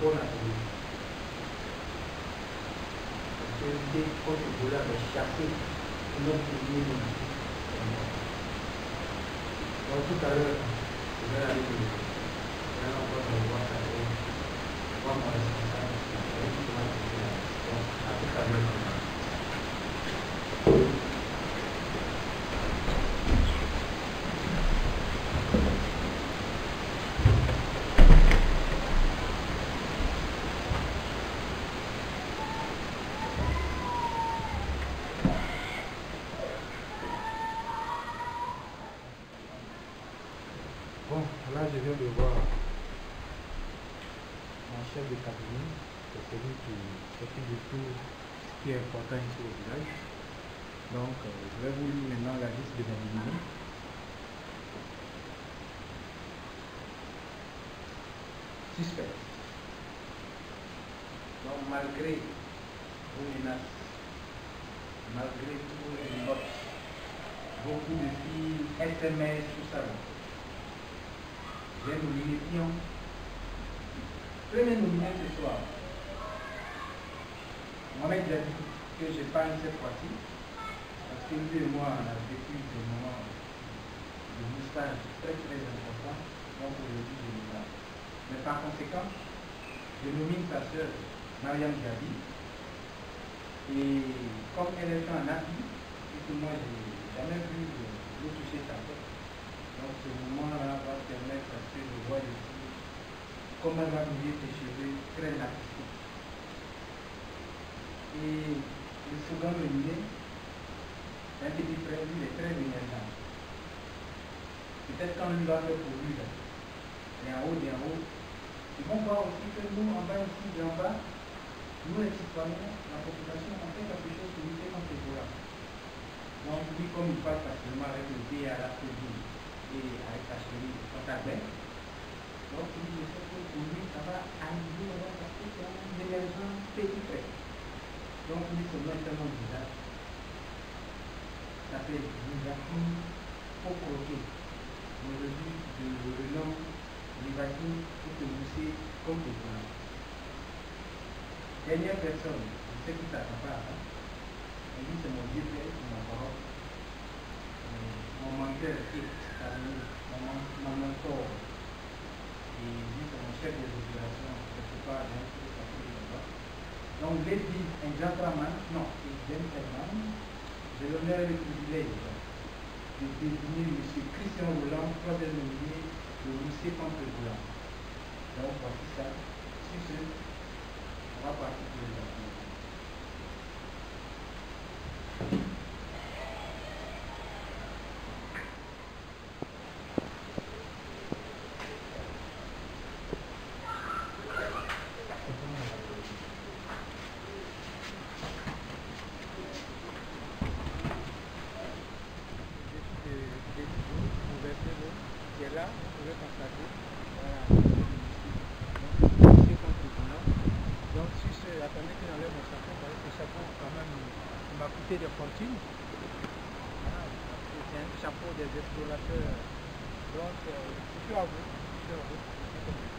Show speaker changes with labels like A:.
A: corona dulu Jadi kau bulan bersyakit Kena pergi ni Kau tu tak ada Kena ada dulu Kena kau tak buat Tak ada Kau mahu Là je viens de voir mon chef de cabinet, c'est celui qui s'occupe de tout ce qui est important ici au village. Donc, euh, je vais vous lire maintenant la liste de mes nominés. Suspect. Donc, malgré vos menaces, malgré tous les notes, beaucoup de filles, SMS, tout ça, j'ai nominé Pion. Premier nominé ce soir. Mohamed a dit que je parle cette fois-ci, parce que lui et moi, on a vécu des moments de moustache très très importants, donc aujourd'hui je le parle. Mais par conséquent, je nomine sa sœur Mariam Gabi, et comme elle est en et que moi je n'ai jamais vu de toucher sa tête, donc ce moment-là va permettre à ce que je vois ici comment elle va ses cheveux très artistiques. Et le second nominé, un petit frère, il est très énergique. Peut-être quand lui va faire pour lui, là, et en haut, et en haut, ils vont voir aussi que nous, en bas ici, en bas, nous les citoyens, la population, on fait quelque chose pour lutter contre les volants. Donc lui, comme il parle facilement avec le à la et avec la chérie Cotabin, donc je sais que pour lui, ça va arriver là parce que c'est un petit frère. Donc lui, c'est visage. Ça fait. Aujourd'hui, le comme le blanc. Dernière personne, je sais que ça. Hein? Et lui, c'est mon vieux frère, ma parole. Euh, mon menteur est mon, mon mentor. Et c'est mon chef des opérations, quelque part, bien sûr, ça fait là-bas. Donc, Lady un gentleman, non, un gentleman, j'ai l'honneur et le privilège de désigner M. Christian Roland, troisième nominé de lycée contre Roland. Donc, voici ça. Sur ce, on va partir pour les enfants. qui est là, vous pouvez constater. Voilà. Donc, c'est contre le blanc. Donc, attendez qu'il enlève mon chapeau, parce que le chapeau, quand même, m'a coûté des fortunes. Voilà, c'est un chapeau des explorateurs. Donc, euh, je suis à vous. Je suis à vous.